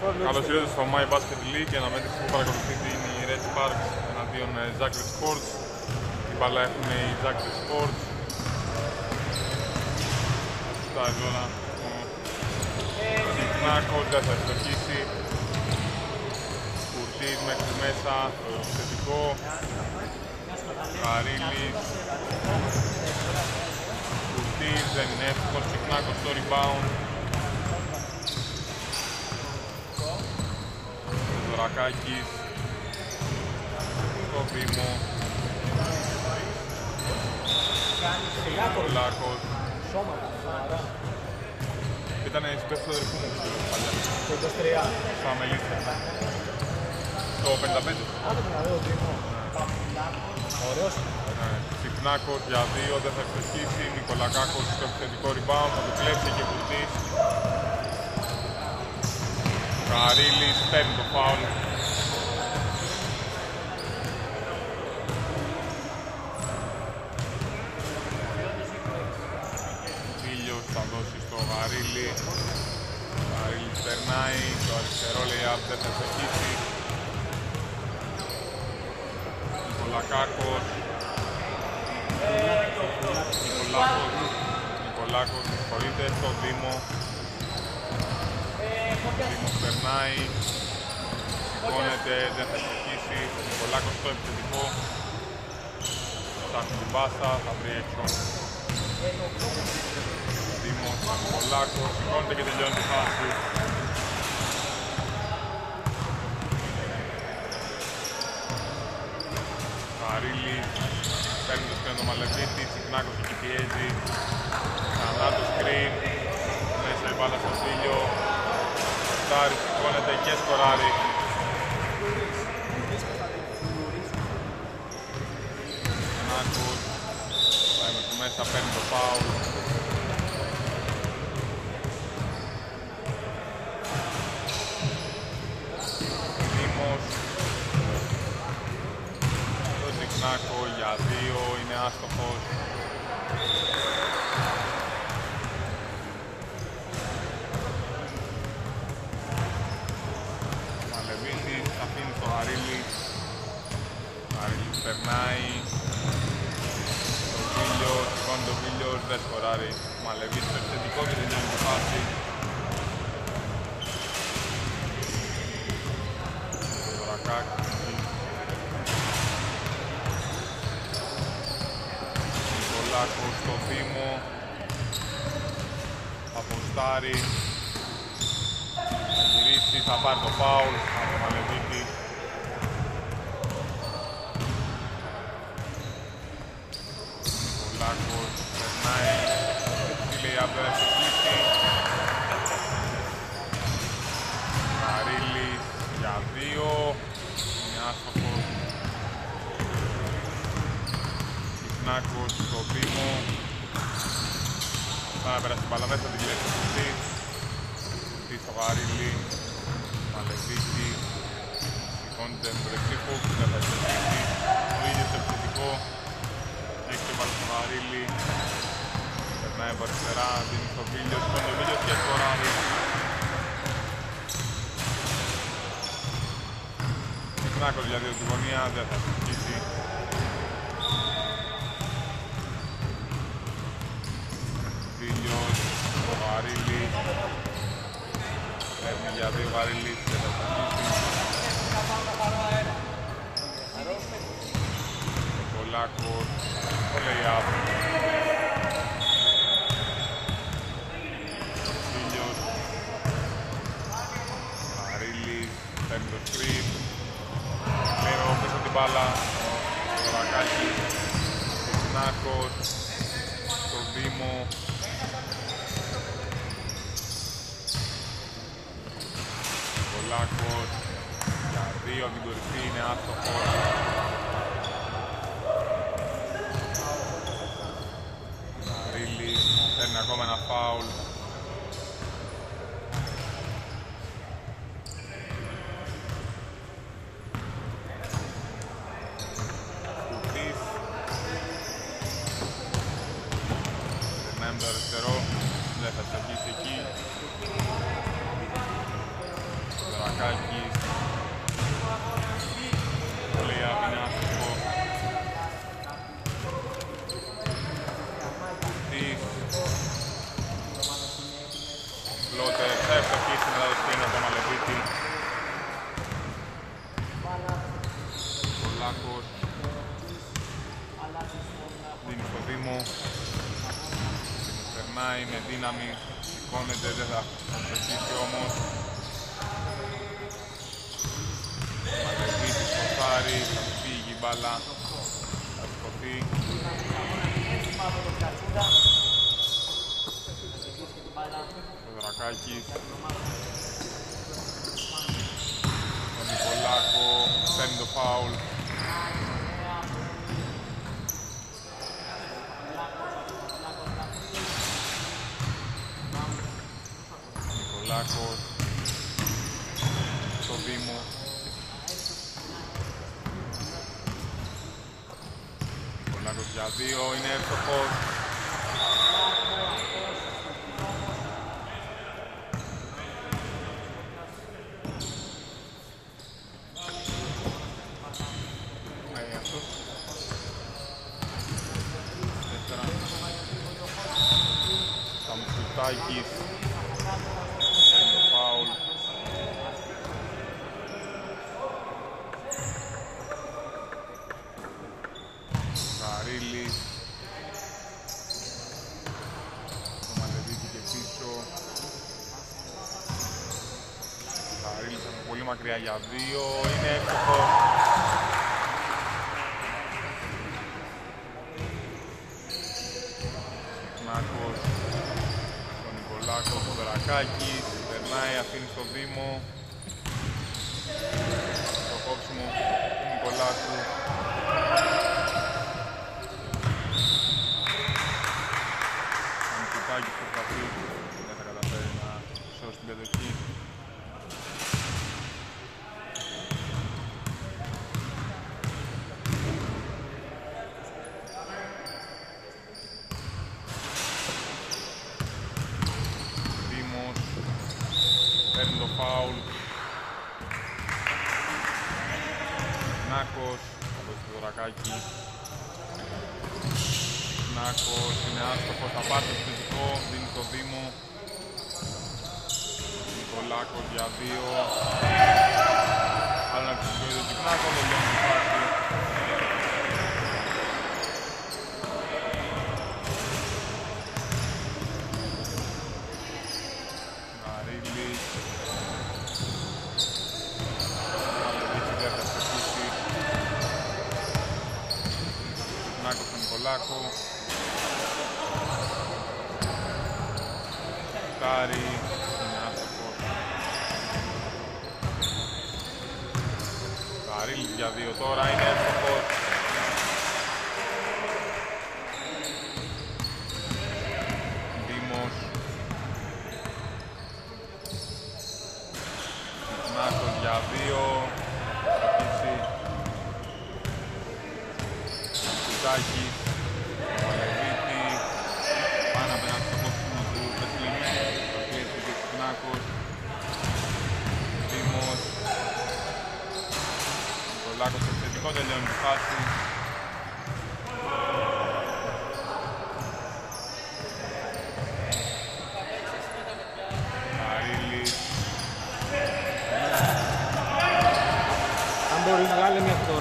Καλώς ήρθατε στο My Basket League και αναμέτρηση που παρακολουθείτε είναι η Red Sparks εναντίον ε, Zagreb Sports. Την μπαλά έχουν οι Zagreb Sports. Σωστά τώρα ο Νικνάκος δεν θα ευστοχίσει. Κουρτής μέχρι μέσα, το επιθετικό. Καρίλης. Κουρτής δεν είναι εύκολος, Νικνάκος στο rebound. Ζωρακάκης στο βήμο Λάκος Σώματα, σοβαρά. ήταν η συμπέση του αδερφού μου παλιά Το 23. στα Μελίσια το 55 Άντε να δω τρίμο. Ωραίος. Ναι. Συχνάκος για δύο, δεν θα ευστοχίσει. Νικολακάκος στο επιθετικό rebound, θα το κλέψει και Κουρτής. Καρίλης παίρνει το φάουλ. Φίλιος θα δώσει στο Γαρίλη. Ο Γαρίλης περνάει, το αριστερό λέει δεν θα ευστοχίσει. Νικολακάκος. Νικολάκος. Νικολάκος, συγχωρείτε, στο Δήμο. Δήμος περνάει. Σηκώνεται, δεν θα ευστοχίσει. Νικολάκος στο επιθετικό. Ψάχνει την πάσα, θα βρει έξω. Δήμος, Νικολάκος, σηκώνεται και τελειώνει τη φάση. Χαρίλη, παίρνει το σκρίνο το Μαλεβίτη, Τσικνάκος εκεί πιέζει, ξανά το screen, μέσα η μπάλα στο Φίλιο, Στάρι, σηκώνεται και σκοράρει. Τσικνάκος, πάει με το μέσα, παίρνει το φάουλ. Δήμος, το Ζικνάκο για δύο είναι άστοχος. Μαλεβίτης αφήνει στο Γαρίλη. Γαρίλης περνάει. Το Βίλιο, σηκώνει το Βίλιο, δεν σκοράρει. Μαλεβίτης στο επιθετικό και τελειώνει τη φάση. Δωρακάκης. Νικολάκος στο Δήμο θα ποστάρει. Θα γυρίσει, θα πάρει το φάουλ από το Μαλεβίτη Νικολάκος περνάει. Έτσι λέει απέρα στη κλίση Καρίλης για δύο. Είναι άστοχος. Κυχνάκος στο Δήμο. Θα πέρασε την μπάλα μέσα, την κλέψει ο Κουτής. Κουτής στο Γαρίλη. Μαλεβίτη. Σηκώνεται με το δεξί χουκ, δεν θα ευστοχίσει. Ο ίδιος το επιθετικό. Έχει την μπάλα στο Γαρίλη. Περνάει από αριστερά, δίνει στο Βίλιος. Σηκώνει ο Βίλιος και σκοράρει. Κυχνάκος για δύο τη γωνία, δεν θα ευστοχίσει. Βίλιος, ο Γαρίλης, παίρνει για δύο Γαρίλης, δεν θα σταματήσει. Νικολάκος, το lay-up. Βίλιος, Γαρίλης, παίρνει το screen, Λέω πίσω την μπάλα, ο Ρακάκης, ο Συνάκος, στο Δήμο, Πολάκος για δύο από την κορυφή είναι άστοχος. Μαρίλης παίρνει ακόμα ένα φάουλ. Λάκο, το Δήμο. Ο Λάκος για δύο, είναι εύστοχος. το φάουλ. Νάκος, θα δώσει το δωρακάκι. Νάκος είναι άστοχος, θα πάρει το σπιτικό, δίνει το Δήμο. Νικολάκος για δύο. Άλλο ένα φυσικό είδος του Νάκο, το Λιόν του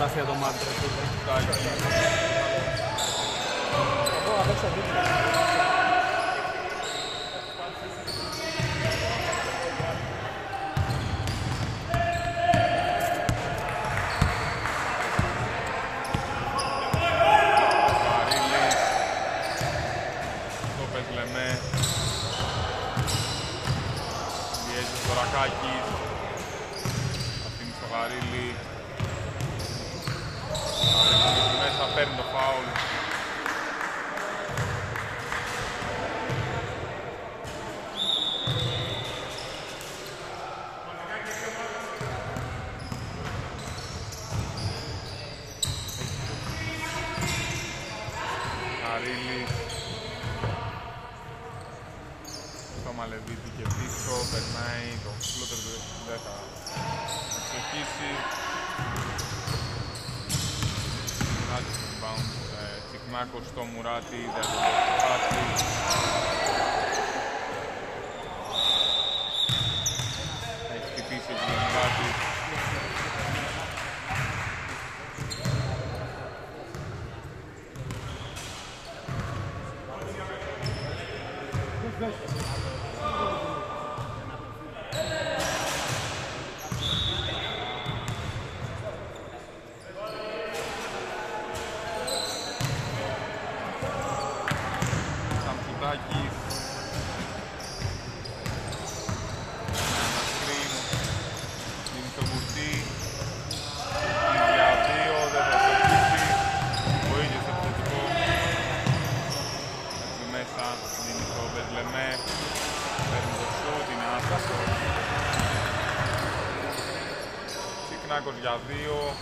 Grazie a domanda per tutti. Dai, dai, dai. Oh, adesso è tutto. Για δύο.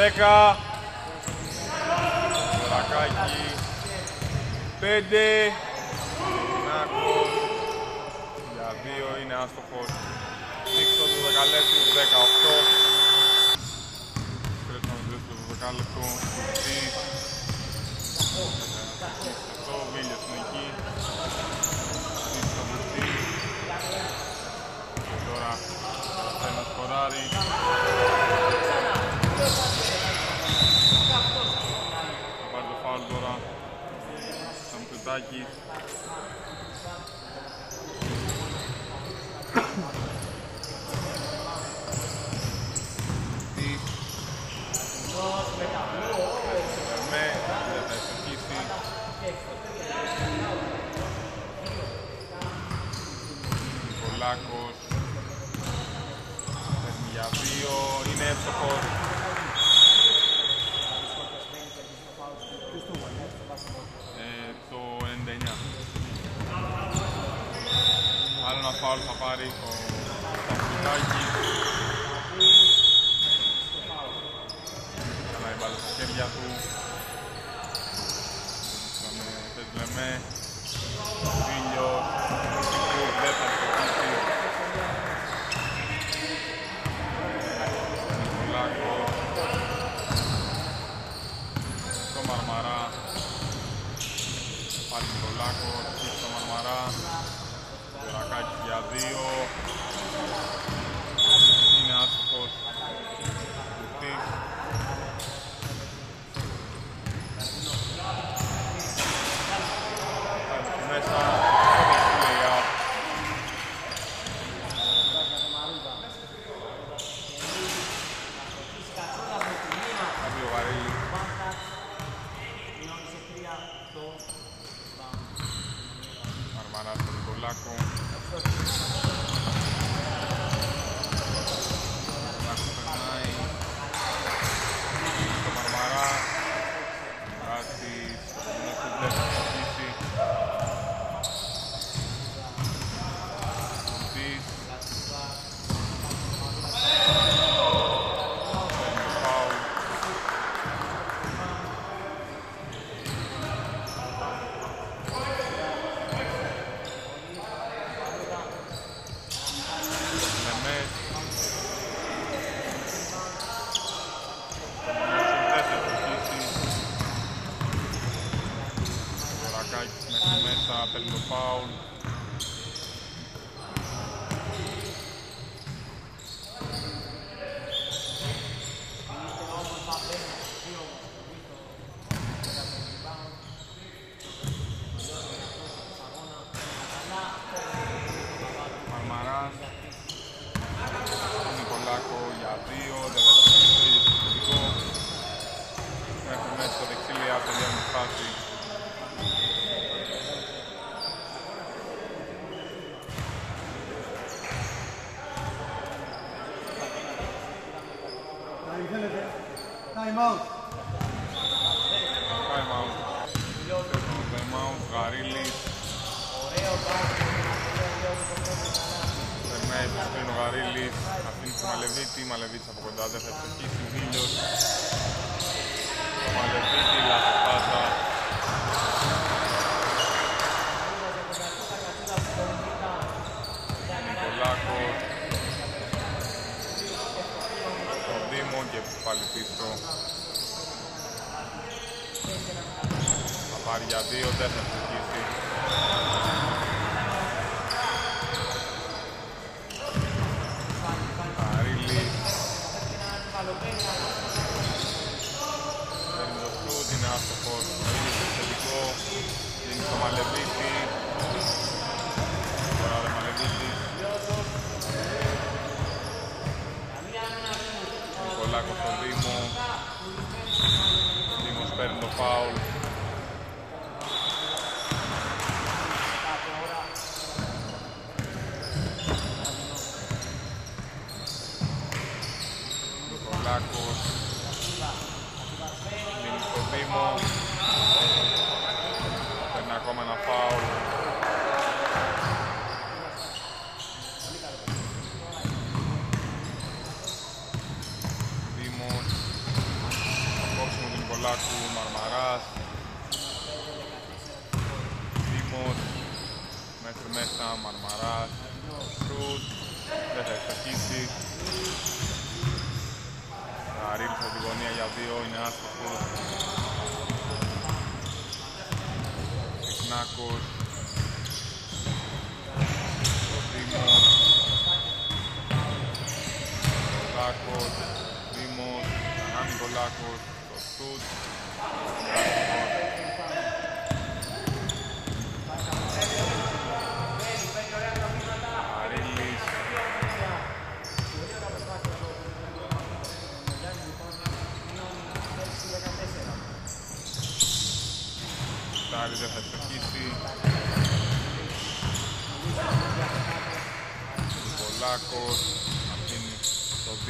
10. Κορακάκι. 5. Νάκος. Για 2 είναι άστοχος. Νίκτο του δεκαλέπτου 18. Κρέσαμε δύο του δεκαλέπτου. Αυτό είναι εκεί. Τώρα ένας κοράρι. Μητσοτάκης. Λάκος, για δύο, είναι εύστοχος. Hari.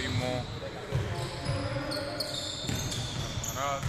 Στο Δήμο. Μαράς.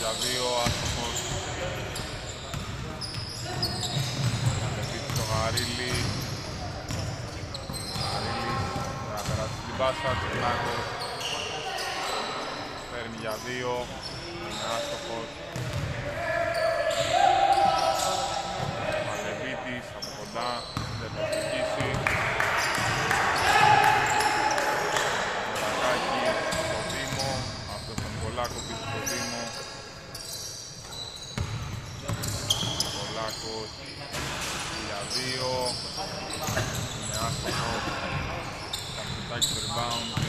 la vio Thanks for the bomb.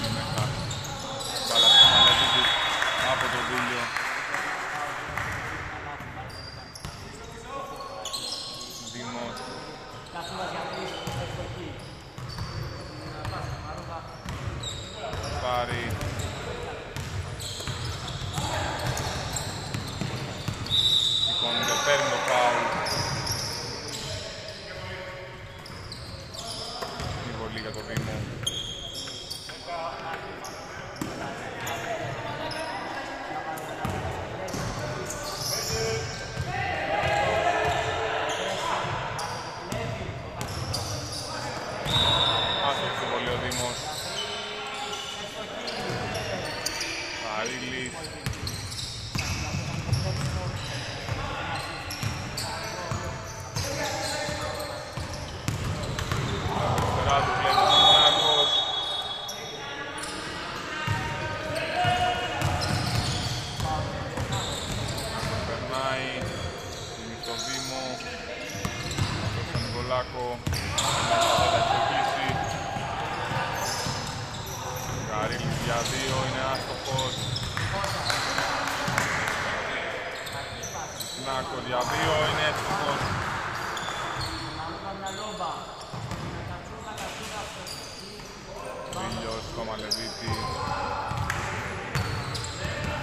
Ήλιος, Κομαλεβίτης.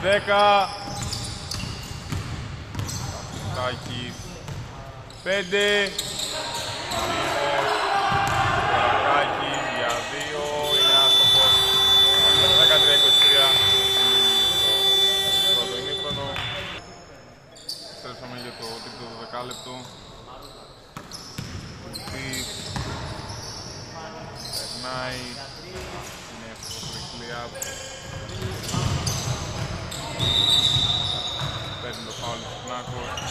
10. Τάκης. 5. on for it.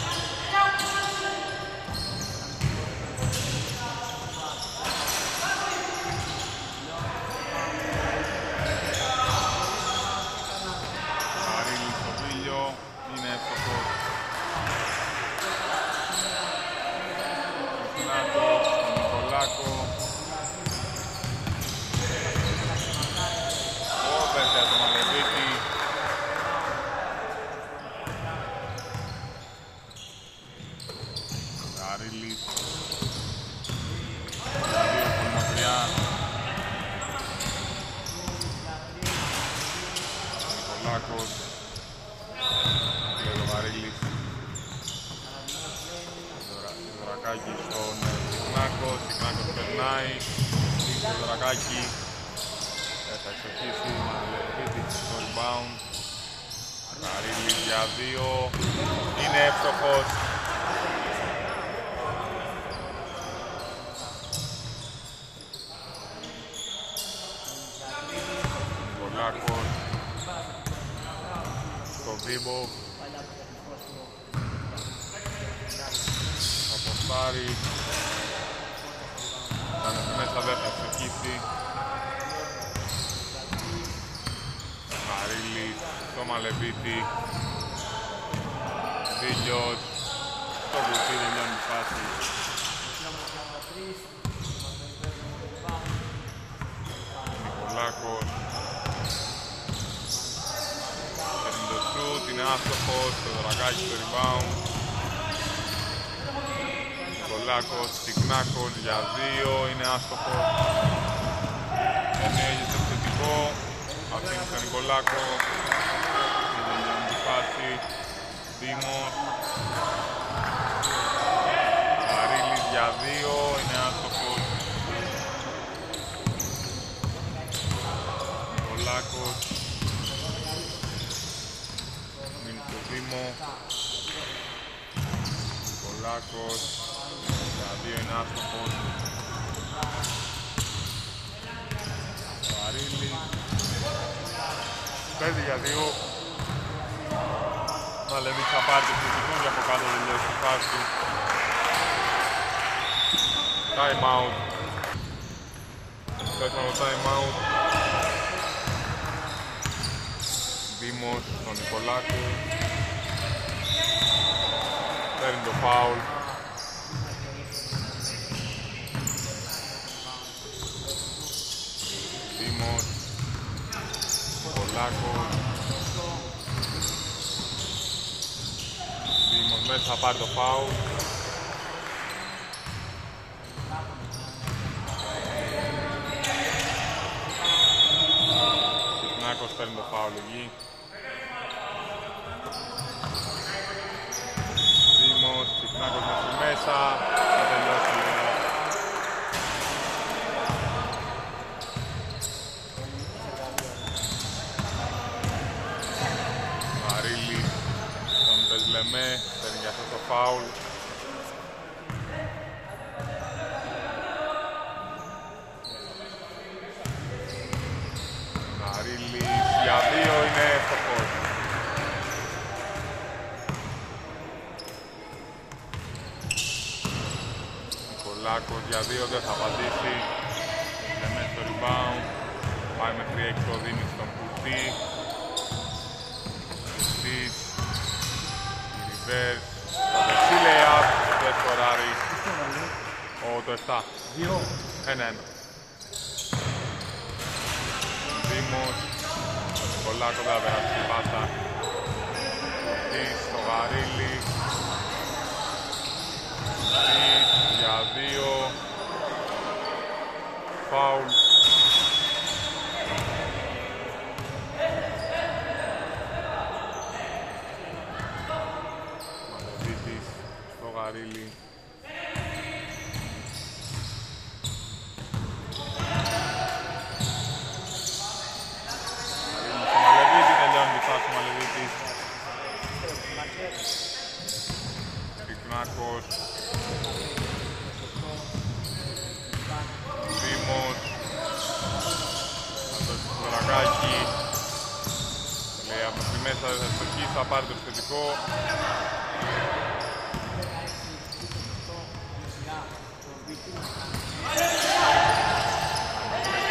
Περνάει. Στο δρακάκι. Δεν θα εξοχίσει. Μαλεβίτης στο rebound. Καρίλης για δύο. Είναι εύστοχος. Νικολάκος. Στο Βίμπο. Θα αποστάρει. Θα είναι μέσα δεν θα εξοχίσει. Μαρίλης στο Μαλεβίτη. Δίλιος. Στο κουτί τελειώνει η φάση. Νικολάκος. Παίρνει το σουτ, είναι άστοχος, το δραγάκι στο rebound. Νικολάκος, Τικνάκος για δύο, είναι άστοχος. Είναι στο επιθετικό, αφήνει στον Νικολάκο. Και τελειώνει τη φάση. Δήμος. Καρίλης για δύο, είναι άστοχος. Νικολάκος. Μείνει στο Δήμο. Νικολάκος. Για δύο είναι άστοχος. Καρίλης. Πέντε για δύο. Μαλεβίτς θα πάρει το κριτικό και από κάτω τελειώσει τη φάση. Time out. Πέφτουμε το time out. Δήμος στον Νικολάκο. Παίρνει το φάουλ. Δήμος. Νικολάκος. Δήμος μέσα θα πάρει το φάουλ. Κυχνάκος παίρνει το φάουλ εκεί. Δήμος, Κυχνάκος μέχρι μέσα. Θα τελειώσει λίγο. Μαρίλη, τον Πεσλεμέ, παίρνει για αυτό το φάουλ. Μαρίλη, για δύο είναι εύστοχος. Νικολάκος για δύο δεν θα απαντήσει. Λέμε στο rebound. Πάει μέχρι έξω, το δίνει στον Κουρτή. Κουρτής. Η reverse. Το δεξί layup. Δεν σκοράρει. Ο, το 7. Δύο. Ένα-ένα. Δήμος. Ο Νικολάκος δεν θα περάσει την πάσα. Κουρτής στο Γαρίλη. Κουρτής για δύο. Φάουλ. Μαλεβίτης στο Γαρίλη. Στο Μαλεβίτη τελειώνει τη φάση Μαλεβίτης. Κυκνάκος. Δήμος. Θα δώσει το δραγάκι. Λέει από τη μέσα δεν θα στοχίσει, θα πάρει το επιθετικό.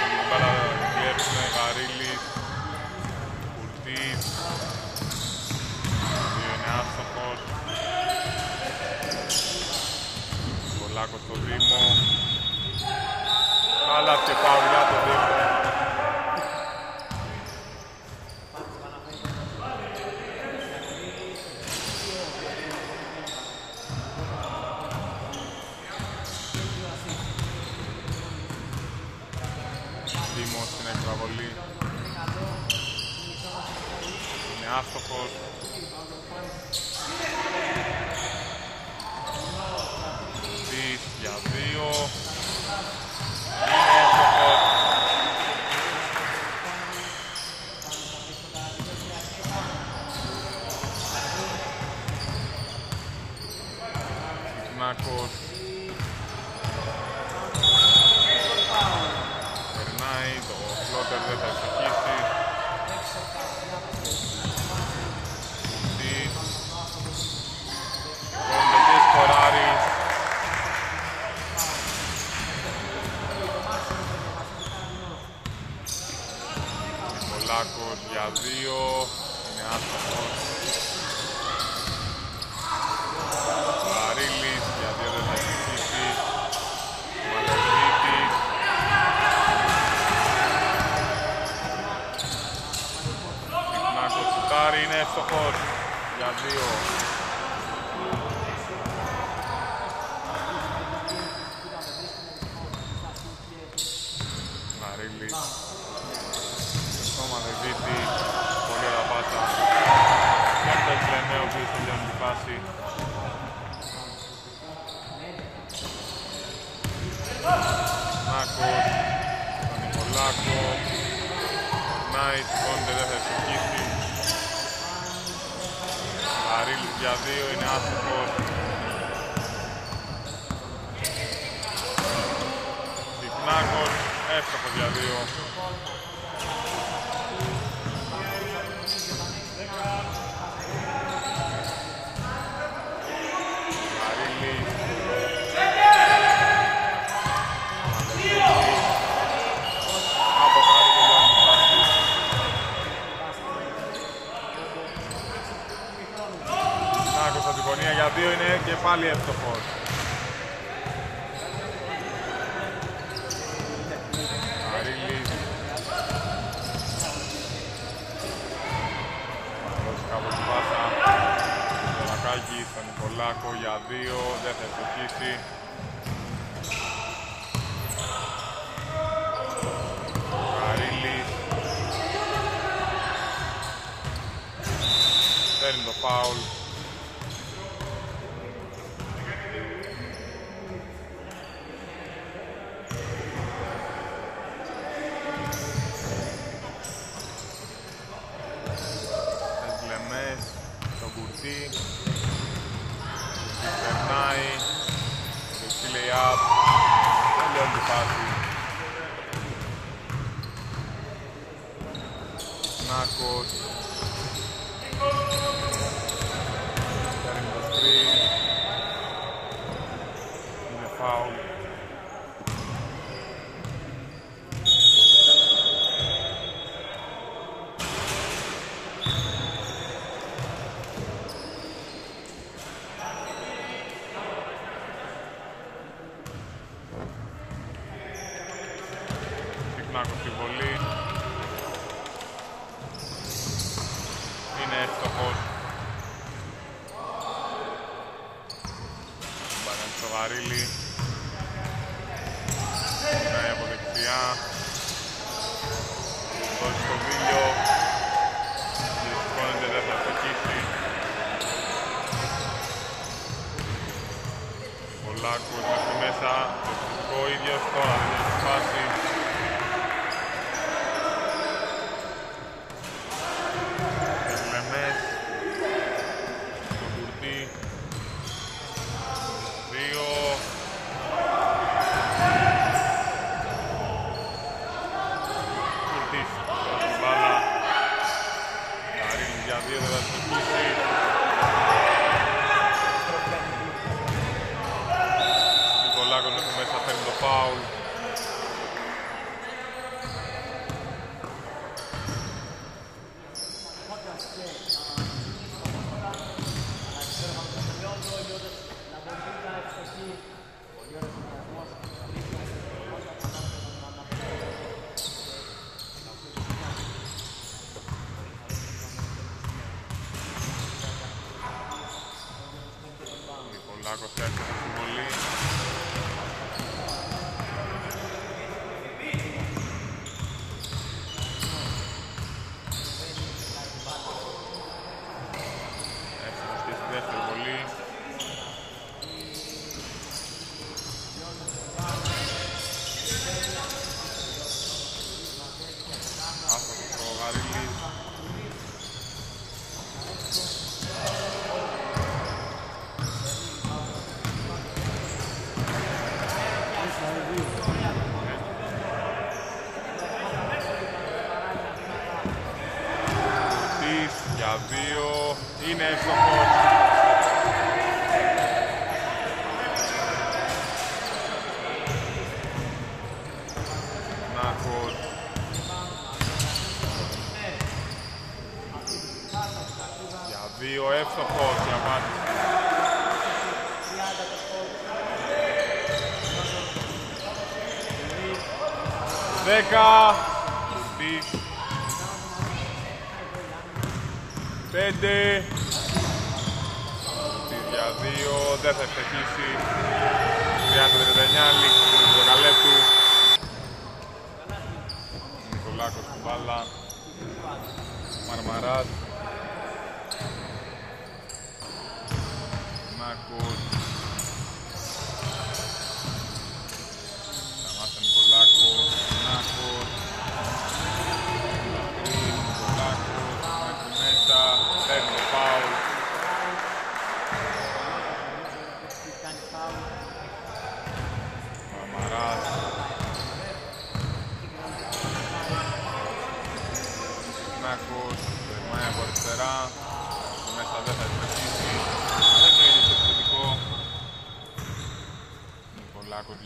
Την μπάλα διέρχεται Γαρίλης. Κουρτής. Δύο είναι άστοχος. Κολάκος στο Δήμο. Αλλά και πάω για το Δήμο. Δήμος στην εκβαβολή. Είναι άστοχος. Δις για δύο. Πολάκος για δύο, είναι άστοχος. Βαρύλης για δύο δεν θα συνεχίσει. Μαλεβίτης. Συχνάκος σουτάρει, είναι εύστοχος για δύο. Μαρίλης στο Μαλεβίτη, πολύ ωραία πάσα. Και αυτός λέμε ο οποίος τελειώνει τη φάση. Νάκος, τον Νικολάκο, Νάι, σηκώνεται, δεν θα εξηγήσει. Μαρίλης για δύο, είναι άστοχος. Συχνάκος, εύστοχος για δύο. Μαρίλης. Από κάτω τελειώνει η φάση. Νάκος από την γωνία για δύο είναι και πάλι εύστοχος. Μαρίλης. Θα δώσει κάπου την πάσα. Το Λακάκη στον Νικολάκο για δύο, δεν θα ευστοχίσει. Μαρίλης. Παίρνει το φάουλ. Τον Κουρτί. Κουρτί περνάει. Δεξί lay-up. Τελειώνει τη φάση. Νάκος. Παίρνει το screen. Είναι φάουλ. Συχνάκος στη βολή. Είναι εύστοχος. Μπαράνι στο Βαρύλι. Πάει από δεξιά. Δώσει στο βίλιο. Σηκώνεται, δεν θα στοχίσει. Πολάκος μέχρι μέσα. Το ίδιος τώρα δεν έχει φάση. Εσλεμές. Το κουρτί. Δύο. Κουρτής. Την μπάλα. Καρίνης για δύο Δύο εύστοχο και. Δέκα. Στις. Πέντε. Τρία δύο. Δεν θα ευτυχήσει. 30-39. Λίξη του δεκαλέπτου. Νικολάκος κουμπάλα. Μαρμαράς. board.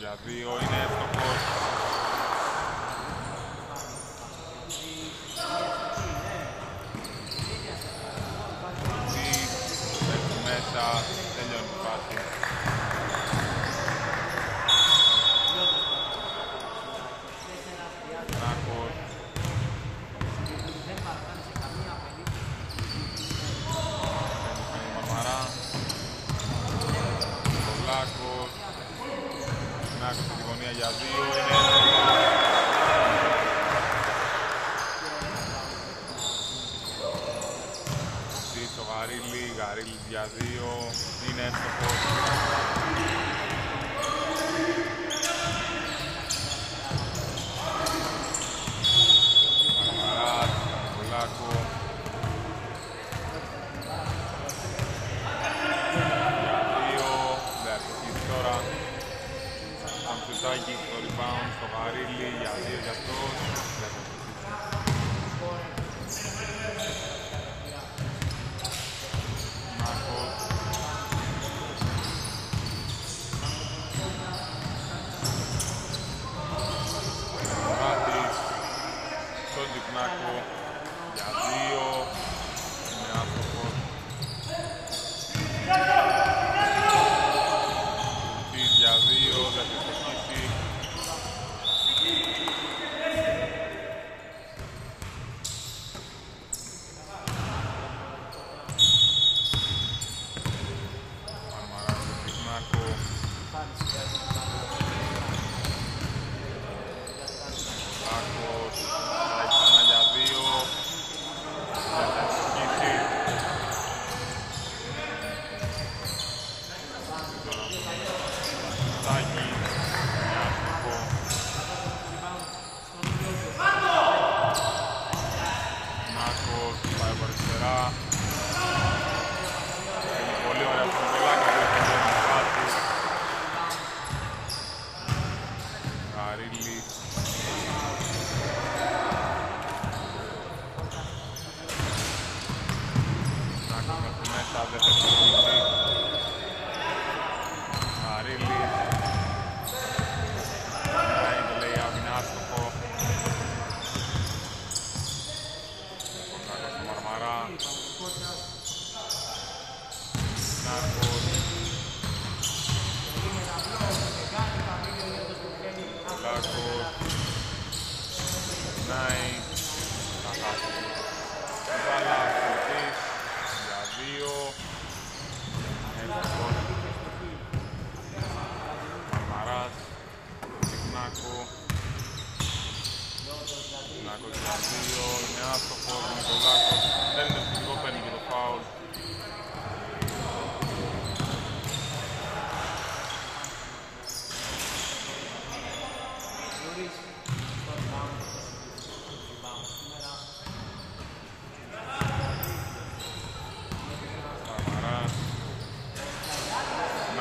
Δηλαδή, για δύο, είναι εύστοχος Γαρίλη, Γαρίλη για δύο, είναι έστοχο.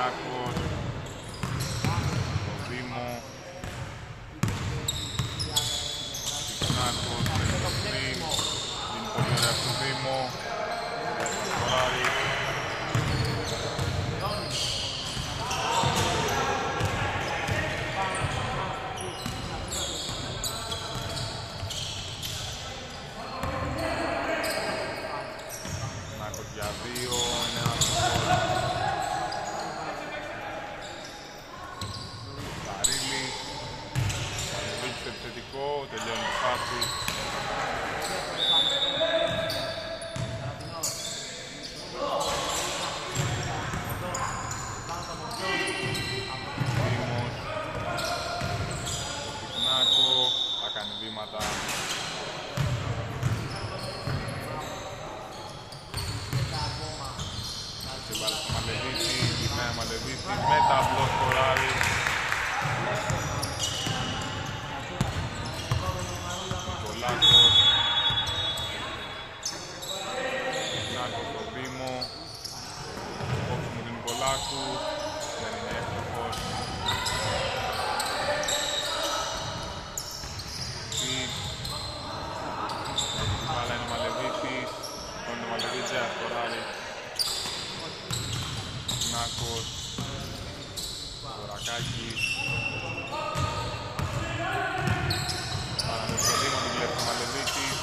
backboard. Νάκος. Δωρακάκης. Παραμεσολύμα την κλέψει ο Μαλεβίτης.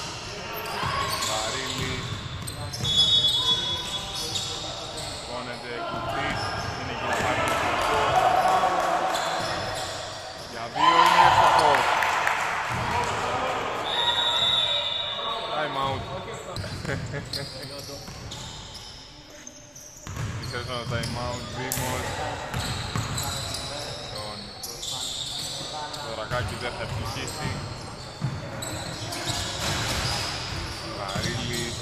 Βαρύλης. Σηκώνεται, κουτής. Είναι εκεί να πάρει το σκορ. Για δύο είναι εύστοχος. Time out. Επιστρέφω το time out. Δήμος. Τον Δωρακάκη δεν θα ευτυχίσει. Βαρύλης.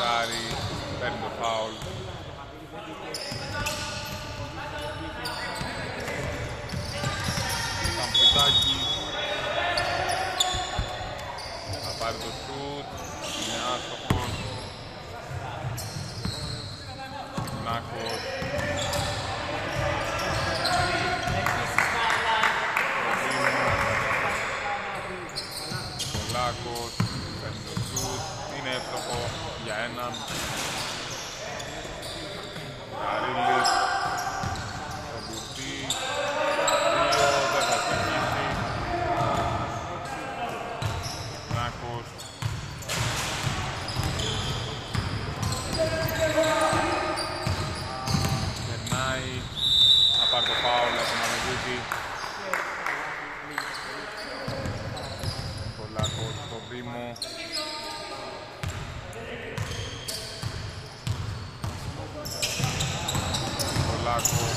Κάρι. Παίρνει το φάουλ. Καμπιτάκης. Θα πάρει το σουτ. Είναι άστοχος. Νάκος. Πολάκος. Παίρνει το σουτ. Είναι εύστοχο για έναν. Καρύλης. Το κουτί. Δύο. Δεν θα στοιχήσει. Νάκος. Περνάει. Θα πάρει το φάουλ από τον Μαλεβίτη. Πολάκος στο Δήμο. Πολάκος.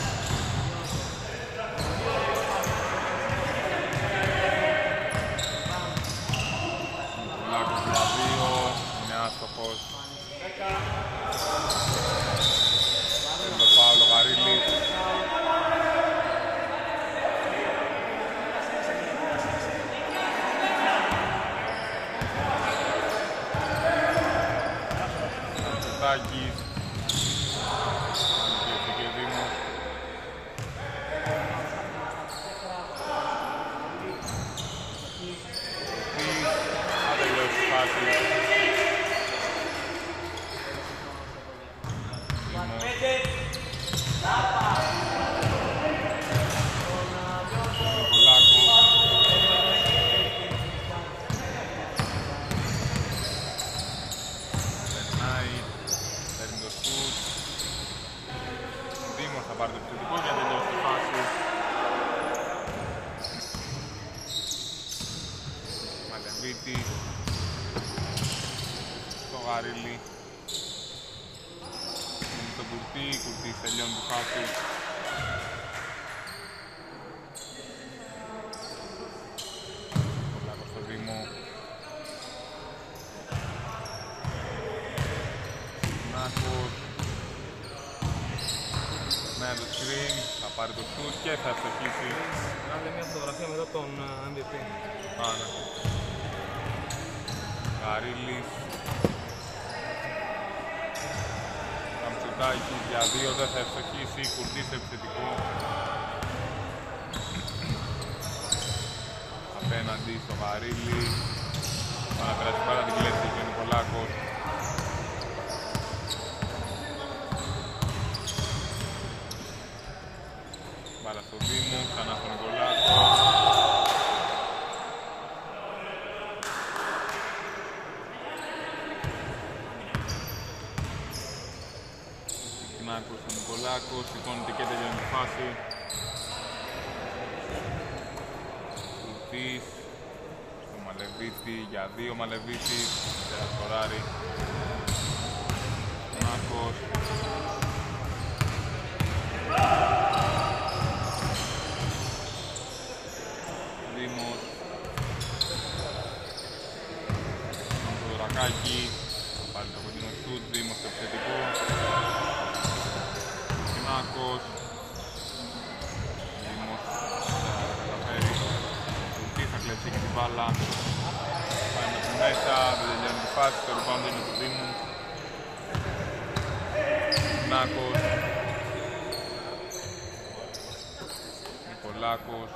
Πολάκος για δύο. Είναι άστοχος. Παίρνει το φάουλ ο Γαρίλης. Σαντζουτάκης. Αντιπιευτική Δήμο. Ρωτής. Θα τελειώσει η φάση. Δήμος. Νικολάκου. Περνάει, παίρνει το σουτ. Ο Δήμος θα πάρει το επιθετικό για να τελειώσει τη φάση. Μαλεβίτης. Στο Γαρίλι. Είναι στον Κουρτί, Κουρτής τελειώνει τη φάση. Πολάκος στο Δήμο. Νάκος. Ναι, το screen, θα πάρει το shoot και θα ευτυχίσει. Κάντε μια φωτογραφία μετά τον ε, MVP. Πάμε. Καρύλης. Καμψουτάκης για δύο, δεν θα ευτυχίσει. Κουρτής στο επιθετικό. Απέναντι στο Γαρίλη. Παναπεράσει πάρα την κλέψη και ο Νικολάκος. Μπάλα στο Δήμο, ξανά στον Νικολάκο. Κινάκος στον Νικολάκο, σηκώνεται και τελειώνει τη φάση. Κουτής, στο Μαλεβίτη, για δύο Μαλεβίτη, δεν σκοράρει. Νάκος. Δήμος. Τον Δωρακάκη, θα πάρει το κοντινό σουτ, Δήμος στο επιθετικό. Νίκος. Δήμος θα καταφέρει. Τι θα κλέψει και την μπάλα. Πάει μέχρι μέσα, δεν τελειώνει τη φάση, το rebound είναι του Δήμου. Νάκος. Νικολάκος.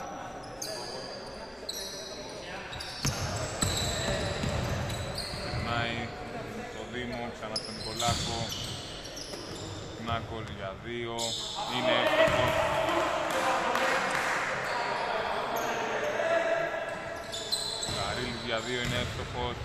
Περνάει στο Δήμο, ξανά στον Νικολάκο. Νάκος για δύο. Είναι εύστοχος. Για δύο είναι εύστοχος.